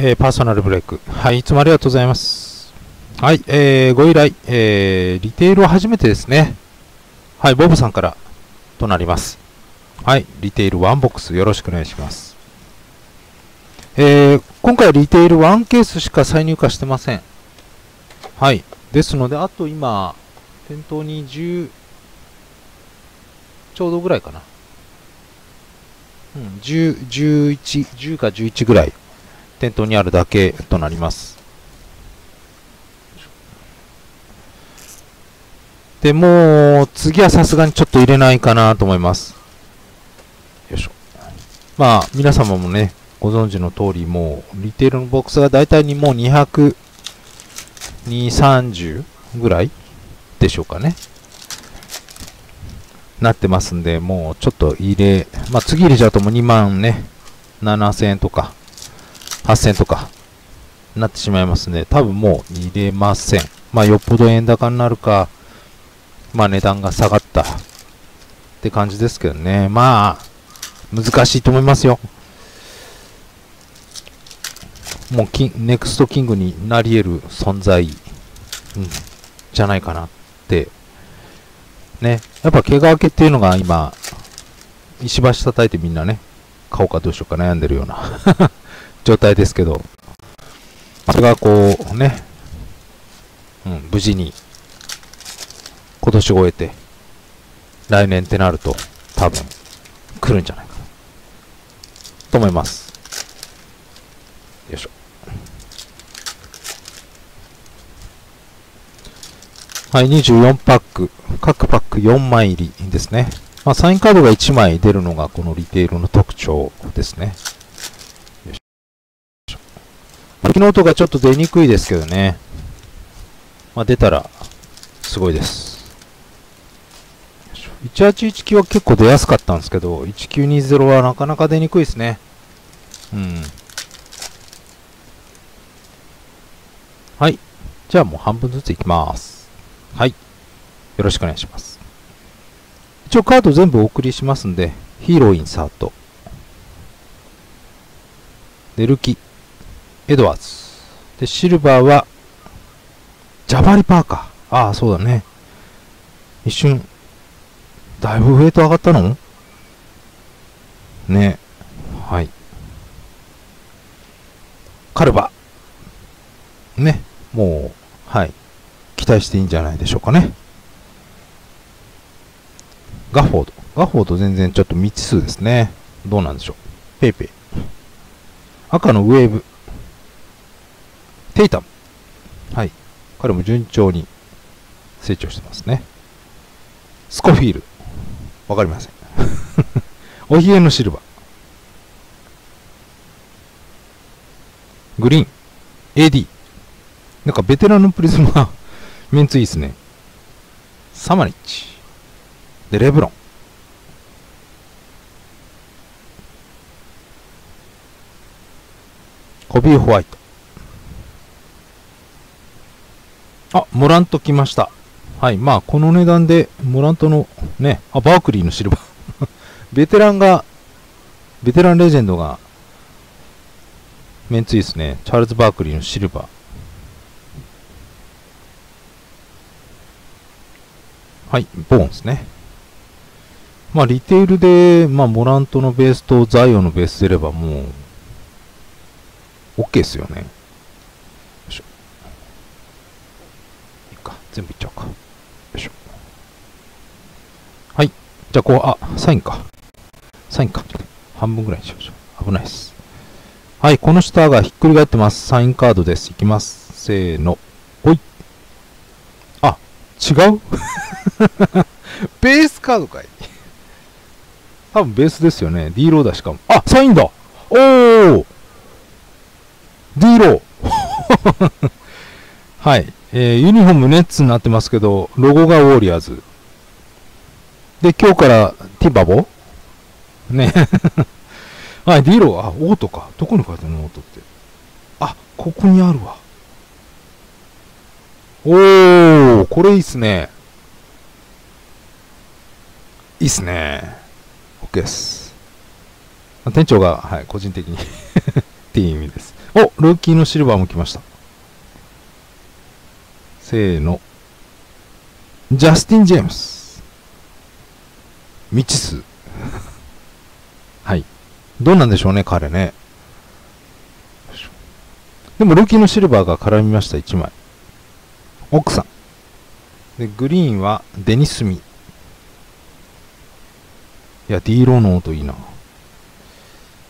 えー、パーソナルブレイク。はい、いつもありがとうございます。はい、えー、ご依頼、えー、リテールは初めてですね。はい、ボブさんからとなります。はい、リテールワンボックスよろしくお願いします。えー、今回はリテール1ケースしか再入荷してません。はい。ですので、あと今、店頭に10、ちょうどぐらいかな。うん、10、11、10か11ぐらい、店頭にあるだけとなります。で、もう、次はさすがにちょっと入れないかなと思います。よいしょ。まあ、皆様もね、ご存知の通り、もう、リテールのボックスが大体にもう200、230ぐらいでしょうかね。なってますんで、もうちょっと入れ、まあ、次入れちゃうともう2万ね、7000円とか、8000とか、なってしまいますんで、多分もう入れません。まあ、よっぽど円高になるか、まあ、値段が下がったって感じですけどね。まあ、難しいと思いますよ。もうキン、ネクストキングになり得る存在、うん、じゃないかなって。ね。やっぱ怪我明けっていうのが今、石橋叩いてみんなね、買おうかどうしようか悩んでるような状態ですけど、それがこうね、うん、無事に今年を終えて、来年ってなると多分来るんじゃないかなと思います。よいしょ。はい、24パック、各パック4枚入りですね。まあ、サインカードが1枚出るのがこのリテールの特徴ですね。よいしょ。巻きの音がちょっと出にくいですけどね。まあ、出たらすごいです。1819は結構出やすかったんですけど、1920はなかなか出にくいですね。うん。はい。じゃあもう半分ずついきます。はい。よろしくお願いします。一応カード全部お送りしますんで、ヒーローインサート。ネルキ、エドワーズ。で、シルバーは、ジャバリパーか。ああ、そうだね。一瞬、だいぶウェイト上がったの？ね。はい。カルバ。ね。もう、はい。期待していいんじゃないでしょうかね。ガフォード。ガフォード全然ちょっと未知数ですね。どうなんでしょう？ペイペイ。赤のウェーブ。テイタム。はい。彼も順調に成長してますね。スコフィール。わかりません。おひげのシルバー。グリーン。AD。なんかベテランのプリズムが メンツいいっすね。サマリッチ。で、レブロン。コビー・ホワイト。あ、モラント来ました。はい。まあ、この値段で、モラントの、ね、あ、バークリーのシルバー。ベテランが、ベテランレジェンドが、メンツいいですね。チャールズ・バークリーのシルバー。はい、ボーンですね。まあ、リテールで、まあ、モラントのベースとザイオのベース出ればもう、OK ですよね。よいしょ。いいか、全部いっちゃおうか。よいしょ。はい。じゃあ、こう、あ、サインか。サインか。半分ぐらいにしましょう。危ないです。はい、この下がひっくり返ってます。サインカードです。いきます。せーの。ほい。あ、違う？ベースカードかい多分ベースですよね。D ローだしかも。あ、サインだおー !D ローはい。えー、ユニフォームネッツになってますけど、ロゴがウォリアーズ。で、今日からティバボ？ね。はい、D ロー、あ、オートか。どこに書いてあるのオートって？あ、ここにあるわ。おー、これいいっすね。いいっすね。OK です。店長が、はい、個人的に っていう意味です。おルーキーのシルバーも来ました。せーの。ジャスティン・ジェームス。未知数。はい。どうなんでしょうね、彼ね。でも、ルーキーのシルバーが絡みました、1枚。奥さん。で、グリーンはデニスミ。いや、ディーローの音いいな。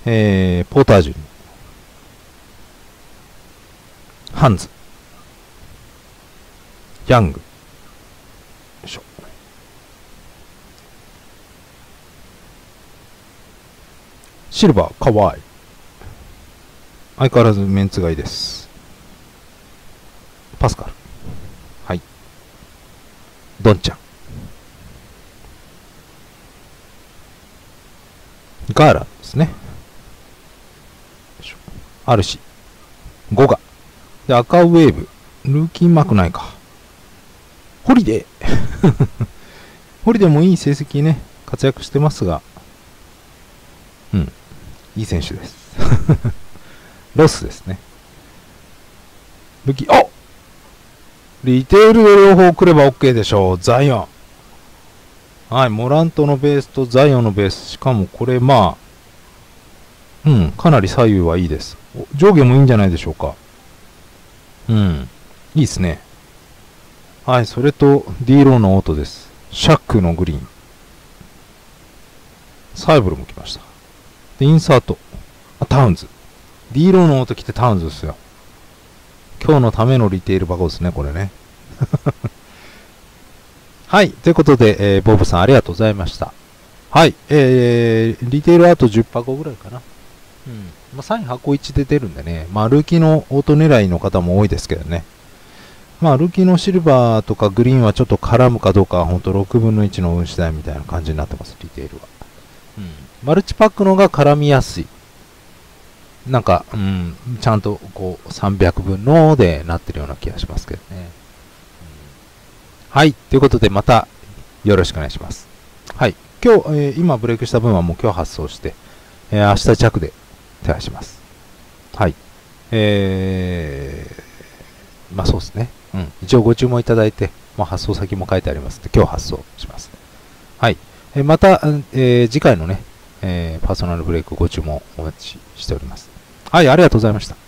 えー、ポータージュ。ハンズ。ヤング。よいしょ。シルバー、かわいい。相変わらずメンツがいいです。パスカル。はい。ドンちゃん。ガーラですね。よいしょアルシ。ゴガ。で、赤ウェーブ。ルーキーマークないか。ホリデー。ホリデーもいい成績ね、活躍してますが、うん、いい選手です。ロスですね。ルキ、おリテールで両方来れば OK でしょう。ザイオン。はい、モラントのベースとザイオンのベース。しかもこれ、まあ、うん、かなり左右はいいです。上下もいいんじゃないでしょうか。うん、いいですね。はい、それと、ディーローのオートです。シャックのグリーン。サイブルも来ました。で、インサート。あ、タウンズ。ディーローのオート来てタウンズですよ。今日のためのリテール箱ですね、これね。はい。ということで、えーボブさんありがとうございました。はい。えー、リテールあと10箱ぐらいかな。うん。まあ、サイン箱1で出るんでね。まあ、ルーキーのオート狙いの方も多いですけどね。まあ、ルーキーのシルバーとかグリーンはちょっと絡むかどうかは本当6分の1の運次第みたいな感じになってます、リテールは。うん。マルチパックのが絡みやすい。なんか、うん、ちゃんとこう300分のでなってるような気がしますけどね。うんはい。ということで、またよろしくお願いします。はい。今日、えー今ブレイクした分はもう今日発送して、えー明日着で手配します。はい。えー、まあそうですね。うん。一応ご注文いただいて、まあ、発送先も書いてありますので、今日発送します。はい。えまた、えー次回のね、えーパーソナルブレイクご注文お待ちしております。はい、ありがとうございました。